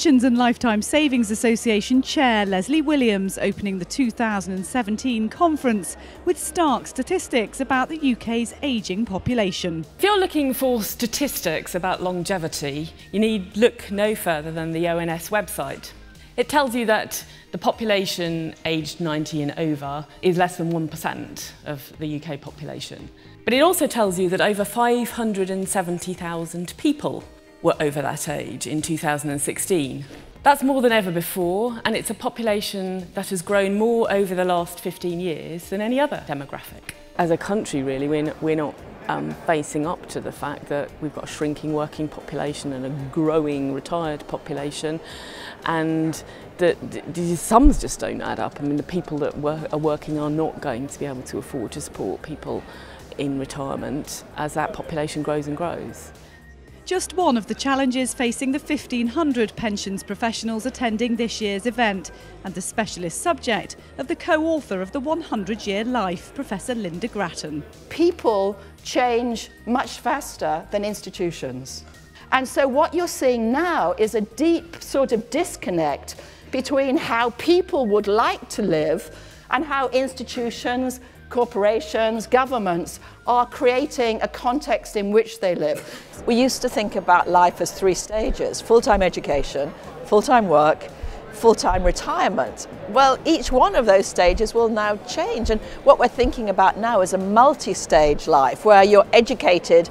Pensions and Lifetime Savings Association Chair Lesley Williams opening the 2017 conference with stark statistics about the UK's ageing population. If you're looking for statistics about longevity, you need look no further than the ONS website. It tells you that the population aged 90 and over is less than 1% of the UK population. But it also tells you that over 570,000 people were over that age in 2016. That's more than ever before, and it's a population that has grown more over the last 15 years than any other demographic. As a country, really, we're not, we're not um, facing up to the fact that we've got a shrinking working population and a growing retired population, and that the sums just don't add up. I mean, the people that are working are not going to be able to afford to support people in retirement as that population grows and grows just one of the challenges facing the 1,500 pensions professionals attending this year's event, and the specialist subject of the co author of The 100 Year Life, Professor Lynda Gratton. People change much faster than institutions. And so, what you're seeing now is a deep sort of disconnect between how people would like to live and how institutions corporations, governments are creating a context in which they live. We used to think about life as three stages full time education, full time work, full time retirement. Well, each one of those stages will now change. And what we're thinking about now is a multi stage life where you're educated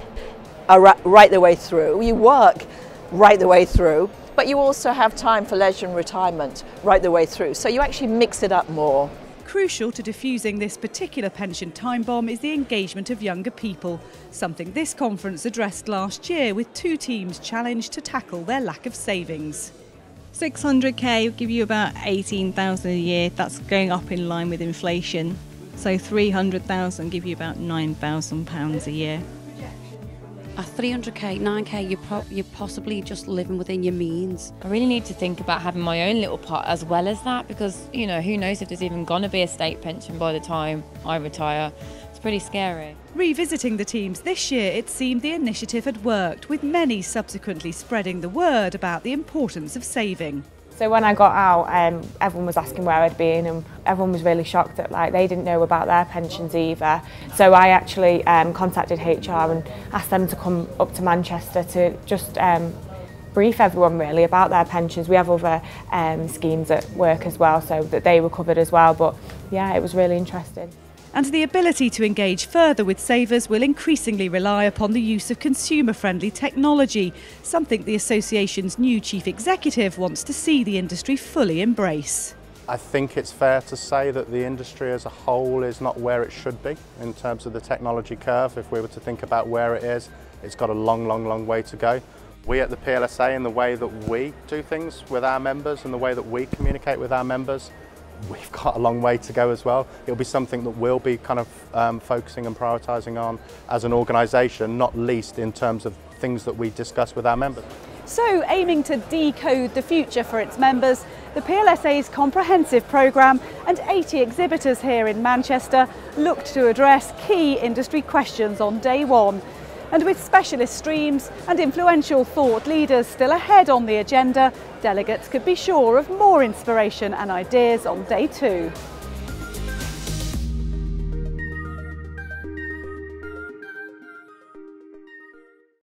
right the way through, you work right the way through, but you also have time for leisure and retirement right the way through. So you actually mix it up more. Crucial to diffusing this particular pension time bomb is the engagement of younger people, something this conference addressed last year with two teams challenged to tackle their lack of savings. 600k would give you about 18,000 a year. That's going up in line with inflation. So 300,000 give you about 9,000 pounds a year a 300k, 9k, you're, pro- you're possibly just living within your means. I really need to think about having my own little pot as well as that because, you know, who knows if there's even going to be a state pension by the time I retire. It's pretty scary. Revisiting the teams this year, it seemed the initiative had worked, with many subsequently spreading the word about the importance of saving. So when I got out, um, everyone was asking where I'd been and everyone was really shocked that like they didn't know about their pensions either. So I actually um, contacted HR and asked them to come up to Manchester to just um, brief everyone really about their pensions. We have other um, schemes at work as well so that they were covered as well but yeah it was really interesting and the ability to engage further with savers will increasingly rely upon the use of consumer friendly technology, something the association's new chief executive wants to see the industry fully embrace. I think it's fair to say that the industry as a whole is not where it should be in terms of the technology curve. If we were to think about where it is, it's got a long, long, long way to go. We at the PLSA, in the way that we do things with our members and the way that we communicate with our members, we've got a long way to go as well. It'll be something that we'll be kind of um, focusing and prioritising on as an organisation, not least in terms of things that we discuss with our members. So, aiming to decode the future for its members, the PLSA's comprehensive programme and 80 exhibitors here in Manchester looked to address key industry questions on day one and with specialist streams and influential thought leaders still ahead on the agenda, delegates could be sure of more inspiration and ideas on day two.